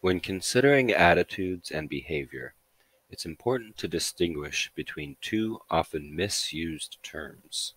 When considering attitudes and behavior, it's important to distinguish between two often misused terms.